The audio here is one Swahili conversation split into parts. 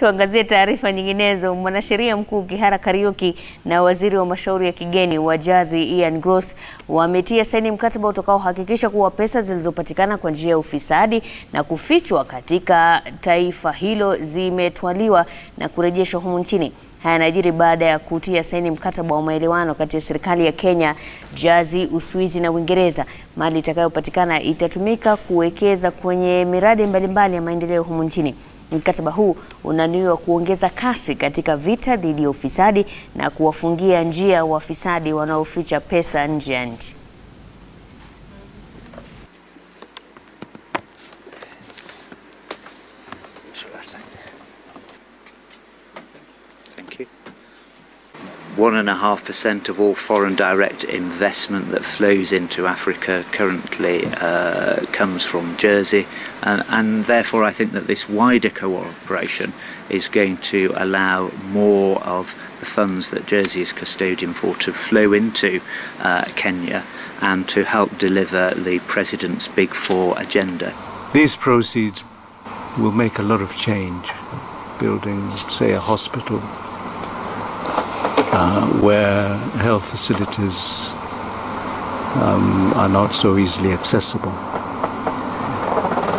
Tuangazie taarifa nyinginezo. Mwanasheria mkuu Kihara Kariuki na waziri wa mashauri ya kigeni wa Jazi Ian Gross wametia saini mkataba utakaohakikisha kuwa pesa zilizopatikana kwa njia ya ufisadi na kufichwa katika taifa hilo zimetwaliwa na kurejeshwa humu nchini. Haya yanajiri baada ya kutia saini mkataba wa maelewano kati ya serikali ya Kenya, Jazi, Uswizi na Uingereza. Mali itakayopatikana itatumika kuwekeza kwenye miradi mbalimbali ya maendeleo humu nchini. Mkataba huu unanuiwa kuongeza kasi katika vita dhidi ya ufisadi na kuwafungia njia wafisadi wanaoficha pesa nje ya nchi. Thank you. One and a half percent of all foreign direct investment that flows into Africa currently uh, comes from Jersey, and, and therefore I think that this wider cooperation is going to allow more of the funds that Jersey is custodian for to flow into uh, Kenya and to help deliver the President's Big Four agenda. These proceeds will make a lot of change, building, say, a hospital uh, where health facilities um, are not so easily accessible.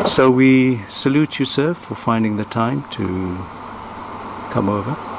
So we salute you, sir, for finding the time to come over.